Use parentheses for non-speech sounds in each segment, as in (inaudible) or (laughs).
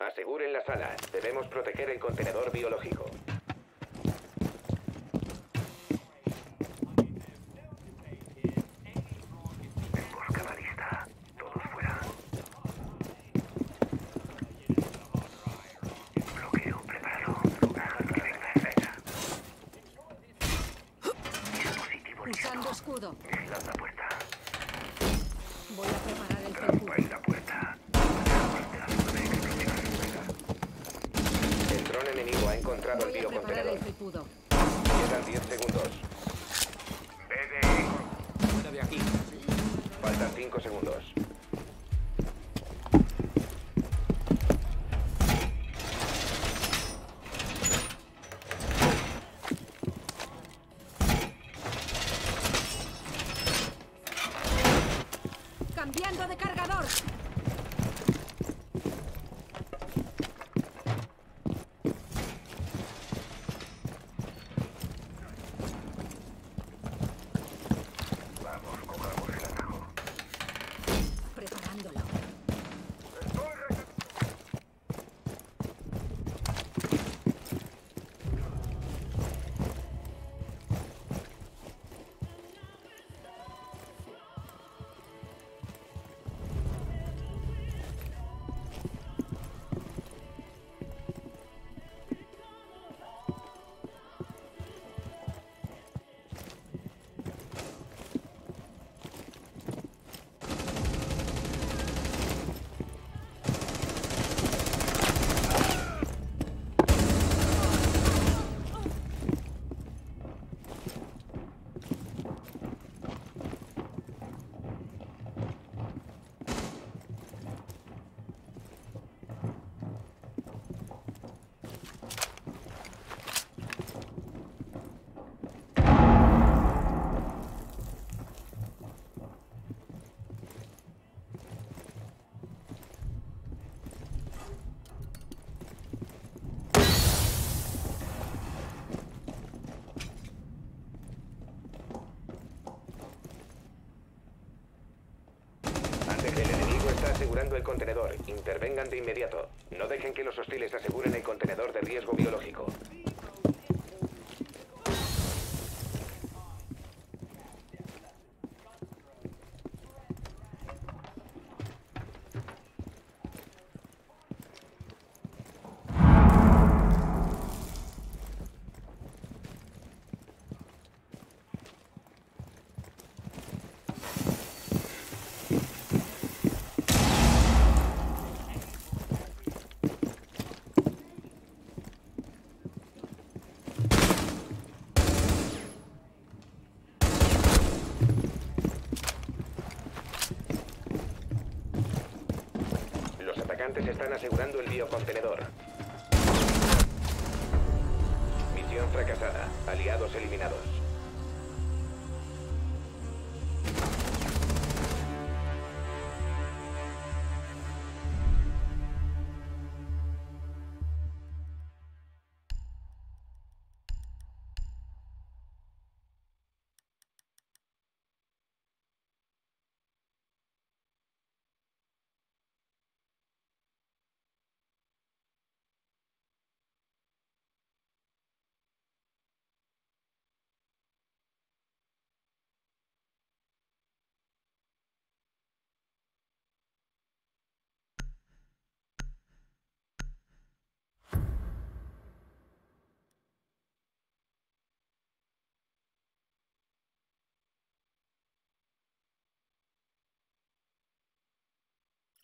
Aseguren la sala. Debemos proteger el contenedor biológico. Emboscada lista. Todos fuera. Bloqueo preparado. Que venga escena. Dispositivo listo. Usando escudo. Vigilad la puerta. Voy a preparar el Trampa felpudo. en la puerta. Pedazo de explosivas fuera. El dron enemigo ha encontrado el biocontenedor. Quedan 10 segundos. BD. Fuera de aquí. Faltan 5 segundos. Contenedor. Intervengan de inmediato. No dejen que los hostiles aseguren el contenedor de riesgo biológico. Los atacantes están asegurando el biocontenedor. Misión fracasada. Aliados eliminados.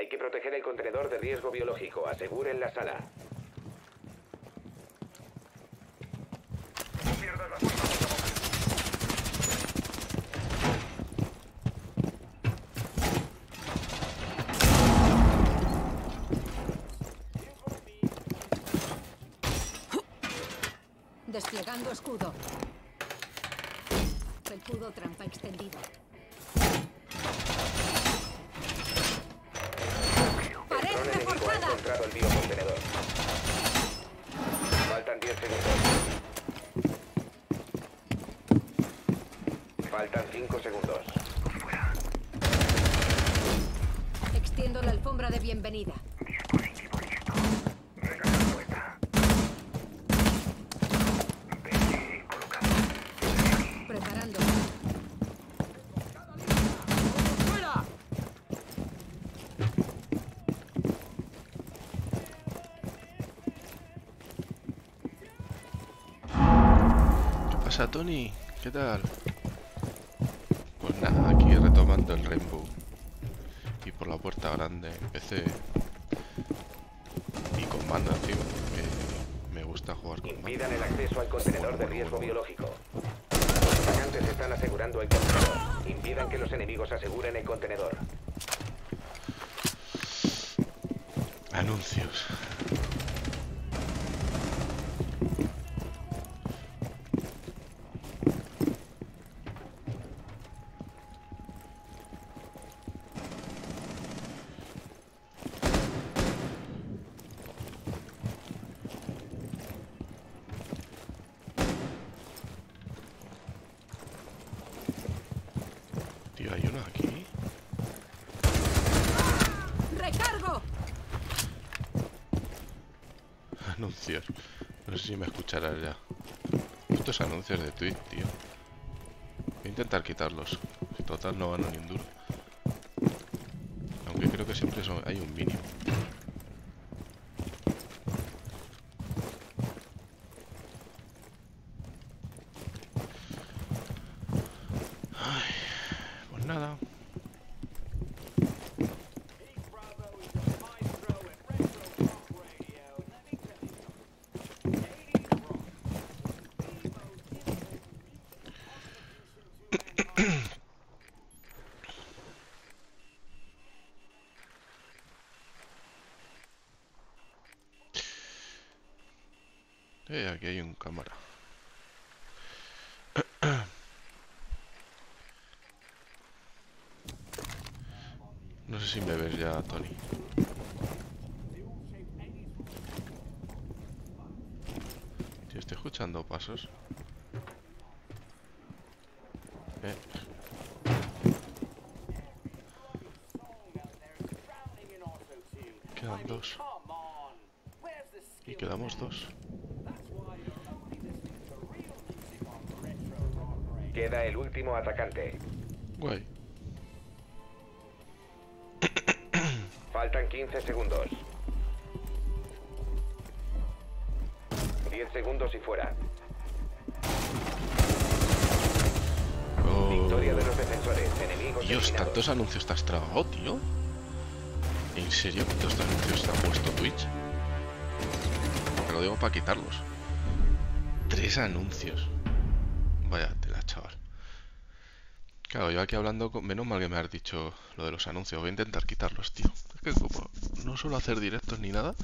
Hay que proteger el contenedor de riesgo biológico. Aseguren la sala. No pierdas la forma. Desplegando escudo. Felpudo trampa extendido. Enemigo ha encontrado el biocontenedor. Faltan 10 segundos. Faltan 5 segundos. Fuera. Extiendo la alfombra de bienvenida. Pasa, Tony? ¿Qué tal? Pues nada, aquí retomando el Rainbow. Y por la puerta grande empecé. Y con mando encima. que me gusta jugar con mando. Impidan el acceso al contenedor de riesgo biológico. Los atacantes están asegurando el contenedor. Impidan que los enemigos aseguren el contenedor. Anuncios. Tío, hay uno aquí. ¡Recargo! No sé si me escucharás ya. Estos anuncios de Twitch, tío. Voy a intentar quitarlos. Si total no gano ni duro. Aunque creo que siempre hay un mínimo. Ay, pues nada. Eh, aquí hay un cámara. (clears throat) No sé si me ves ya, Tony. Tío, estoy escuchando pasos. Eh. Quedan dos. Y quedamos dos. El último atacante. Guay. (coughs) Faltan 15 segundos. 10 segundos y fuera. Victoria de los defensores. Enemigos Dios, eliminados. tantos anuncios te has tragado, tío. ¿En serio cuántos anuncios te ha puesto Twitch? Te lo digo para quitarlos. Tres anuncios. Vaya tela, chaval. Claro, yo aquí hablando con... Menos mal que me has dicho lo de los anuncios. Voy a intentar quitarlos, tío. Es que como no suelo hacer directos ni nada,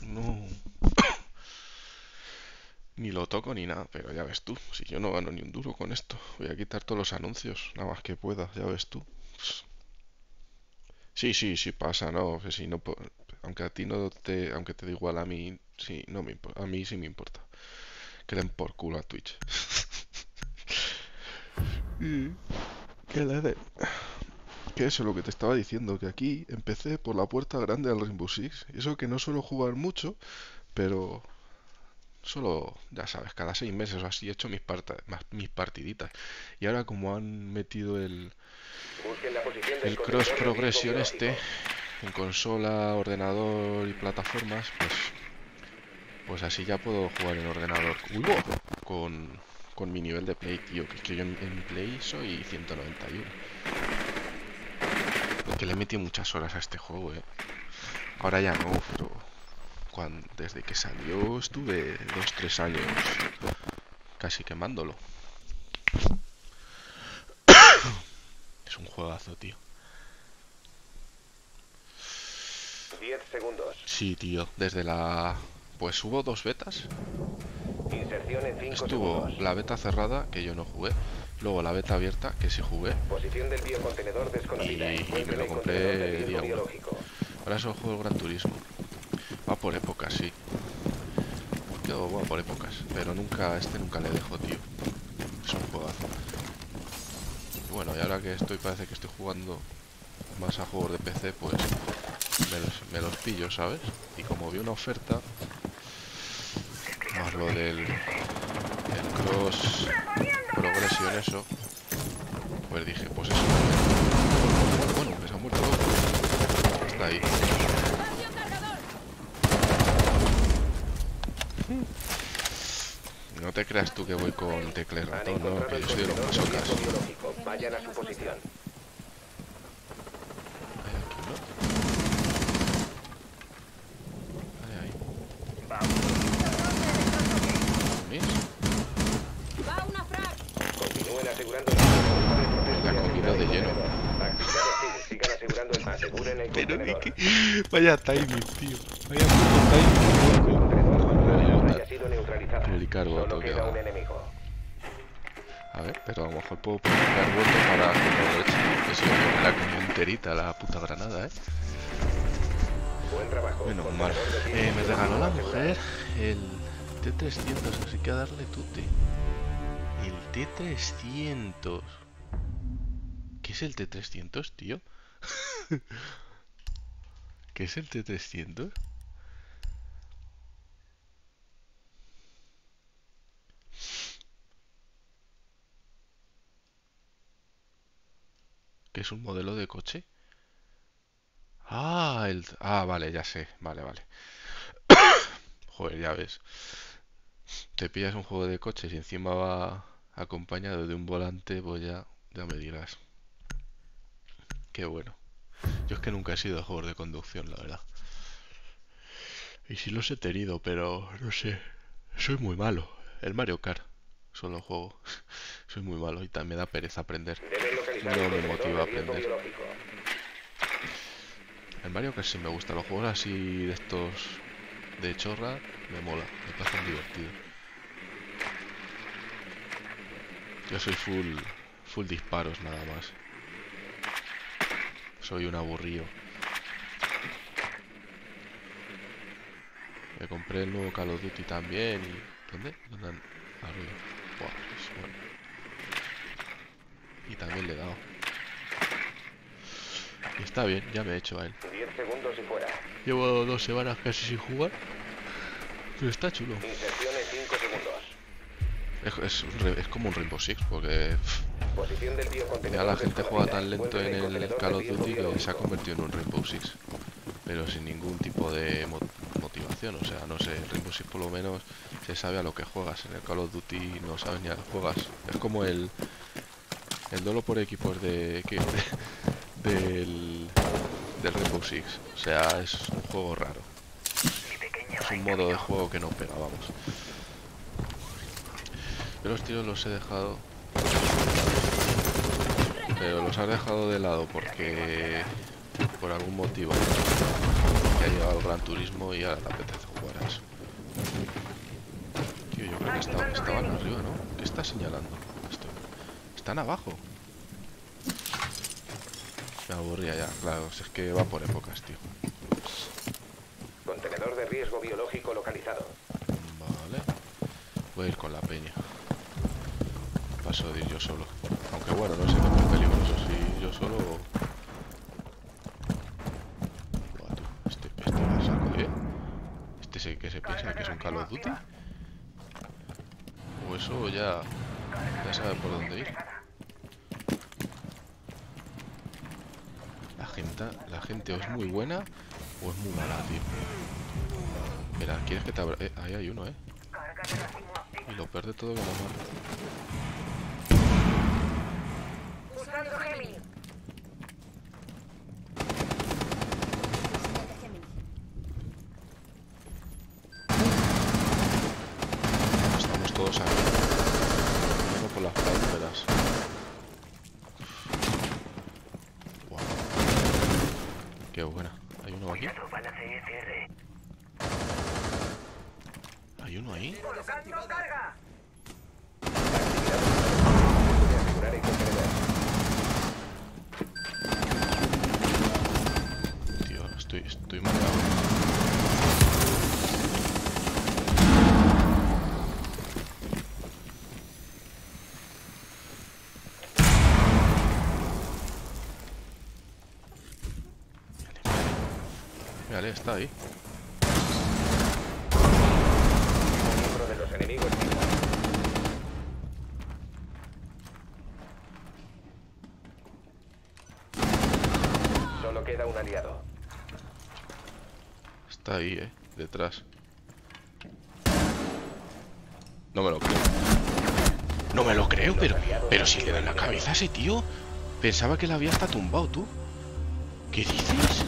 no... (coughs) Ni lo toco ni nada, pero ya ves tú, si yo no gano ni un duro con esto, voy a quitar todos los anuncios, nada más que pueda, ya ves tú. Sí, sí, sí pasa, no, si no, aunque a ti no te, aunque te da igual a mí, sí, no me importa, a mí sí me importa. Que den por culo a Twitch. (laughs) Y que. Que eso es lo que te estaba diciendo, que aquí empecé por la puerta grande del Rainbow Six. Eso que no suelo jugar mucho, pero solo, ya sabes, cada seis meses o así he hecho mis, parta- mis partiditas. Y ahora como han metido el, el cross de progression este en consola, ordenador y plataformas, pues pues así ya puedo jugar en ordenador Uy, con, con mi nivel de play, tío, que es que yo en, en play soy 191. Que le metí muchas horas a este juego, eh. Ahora ya no, pero desde que salió estuve 2-3 años casi quemándolo. (coughs) Es un juegazo, tío. 10 segundos. Sí, tío, desde la... Pues hubo dos betas. Inserción en 5 Estuvo segundos. la beta cerrada, que yo no jugué. Luego la beta abierta, que sí jugué. Posición del biocontenedor desconocida. Y- y me lo compré día. Ahora solo juego el Gran Turismo. Va por épocas, sí. Yo, bueno, por épocas. Pero nunca, este nunca le dejo, tío. Es un juegazo. Bueno, y ahora que estoy, parece que estoy jugando más a juegos de PC, pues me los, me los pillo, ¿sabes? Y como vi una oferta, lo del el cross progression eso, pues dije, pues eso. Bueno, que se ha muerto. Está ahí. No te creas tú que voy con tecla y Han ratón, no, que yo soy de los. Vayan a su posición. Hay aquí, ¿no? Ahí, ahí. ¿Veis? ¡Va una frag! Continúen asegurando el contenedor. La he comido de lleno. Actividades sí, sigan asegurando el aseguren el Pero ni contenedor. que... Vaya timing, tío. Vaya puto timing, va. un enemigo. A ver, pero a lo mejor puedo publicar voto para que. Que no, me la comí enterita la puta granada, ¿eh? Buen trabajo. Menos mal. Eh, me regaló la mujer el T300, así que a darle tute. El T300. ¿Qué es el T300, tío? (laughs) ¿Qué es el T300? ¿Qué es un modelo de coche? Ah, el... Ah, vale, ya sé. Vale, vale. (coughs) Joder, ya ves. Te pillas un juego de coches y encima va acompañado de un volante, pues ya, ya me dirás. Qué bueno. Yo es que nunca he sido de de conducción, la verdad. Y sí los he tenido, pero no sé. Soy muy malo. El Mario Kart. Solo juego. (laughs) Soy muy malo y también da pereza aprender. No me motiva a aprender. El Mario Kart sí me gusta. Los juegos así de estos de chorra me mola. Me parecen divertidos. Yo soy full full disparos nada más. Soy un aburrido. Me compré el nuevo Call of Duty también y... ¿Dónde? ¿Dónde? han- Arriba. Buah, pues bueno. Y también le he dado. Y está bien, ya me he hecho a él. 10 segundos y fuera. Llevo dos semanas casi sin jugar. Pero está chulo. Inserción en 5 segundos. Es, es es como un Rainbow Six, porque pff, Posición del biocontenedor. ya la gente juega tan lento en el Call of Duty que se ha convertido en un Rainbow Six. Pero sin ningún tipo de mo- motivación. O sea, no sé, el Rainbow Six por lo menos se sabe a lo que juegas. En el Call of Duty no sabes ni a lo que juegas. Es como el, el duelo por equipos de, que, de- (laughs) del, del Rainbow Six. O sea, es un juego raro. Es un modo de juego que no pega, vamos. Yo los tiros los he dejado. Pero los has dejado de lado porque. Por algún motivo. Que ha llegado el Gran Turismo y ahora te apetece jugar a eso. Tío, yo creo que estaban, estaban arriba, ¿no? ¿Qué está señalando? Esto. Están abajo. Me aburría ya, claro. si es que va por épocas, tío. Contenedor de riesgo biológico localizado. Vale. Voy a ir con la peña. Paso de ir yo solo. Bueno, no sé qué tan peligroso si yo solo. Buah, tú, este, este va a saco, ¿eh? Este es el que se piensa que es un Call of Duty. O eso ya. Ya sabe por dónde ir. La gente, la gente o es muy buena o es muy mala, tío. Mira, ¿quieres que te abra? Eh, ahí hay uno, ¿eh? Y lo pierde todo que lo mata. Usando Gemini. Estamos todos aquí. Uno por las fronteras. Guau. Qué buena. ¿Hay uno aquí? ¿Hay uno ahí? De asegurar el contenedor. Tío, estoy, estoy mareado. Está ahí. Un miembro de los enemigos vivo. Solo queda un aliado. Está ahí, eh. Detrás. No me lo creo. No me lo creo, pero, pero si le da en la cabeza a ese tío. Pensaba que la había hasta tumbado, tú. ¿Qué dices?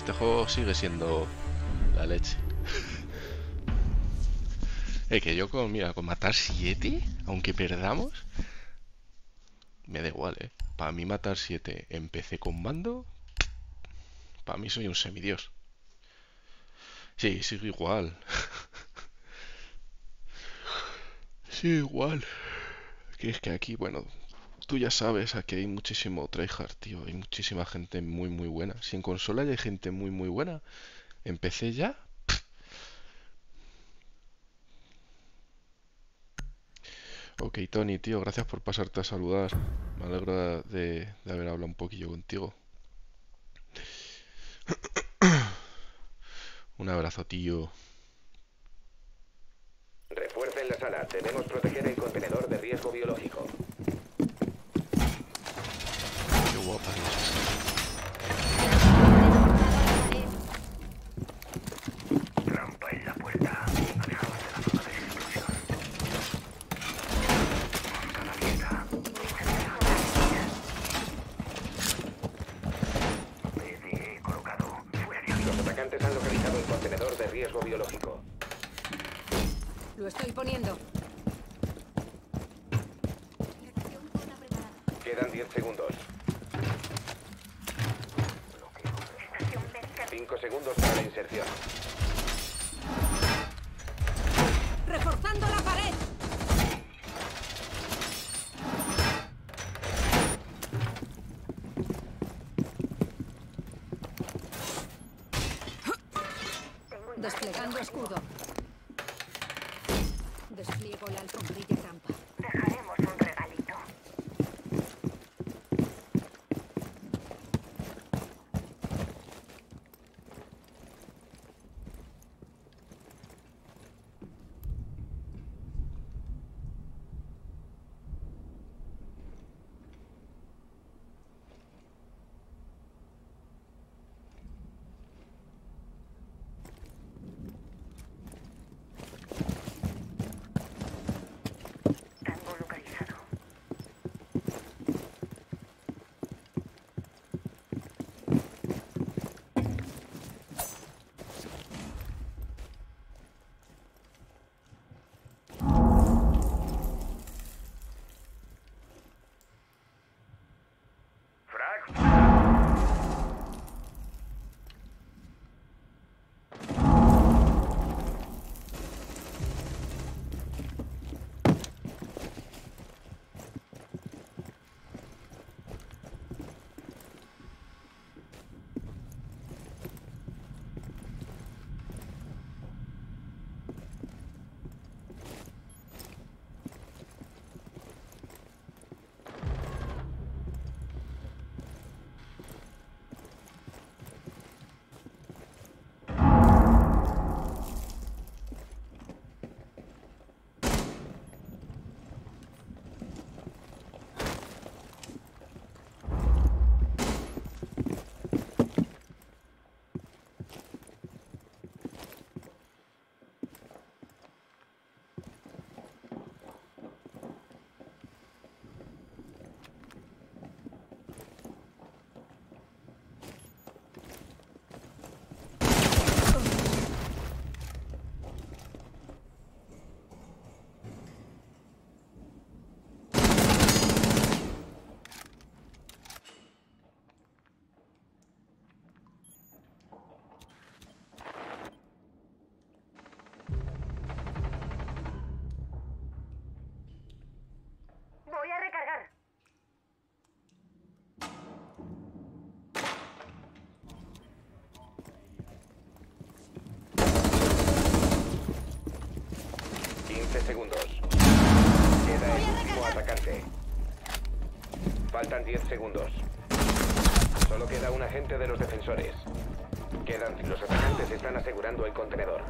Este juego sigue siendo la leche. Es (laughs) que yo con, mira, con matar 7, aunque perdamos, me da igual, ¿eh? Para mí matar 7 empecé con mando, para mí soy un semidios. Sí, sigo igual. (laughs) sí, igual. Que es que aquí, bueno, tú ya sabes, aquí hay muchísimo tryhard, tío. Hay muchísima gente muy, muy buena. Si en consola hay gente muy, muy buena, empecé ya. Ok, Tony, tío, gracias por pasarte a saludar. Me alegro de, haber hablado un poquillo contigo. (coughs) Un abrazo, tío. Refuercen la sala. Debemos proteger el contenedor de riesgo biológico. Qué guapa que es Trampa en la puerta. Alejaos de la zona de explosión. Mosca abierta. PDE colocado. Fuera de aquí. Los atacantes han localizado el contenedor de riesgo biológico. Lo estoy poniendo. Quedan 10 segundos. Estación médica. 5 segundos para la inserción. ¡Reforzando la pared! Faltan 10 segundos. Solo queda un agente de los defensores. Quedan. Los atacantes están asegurando el contenedor.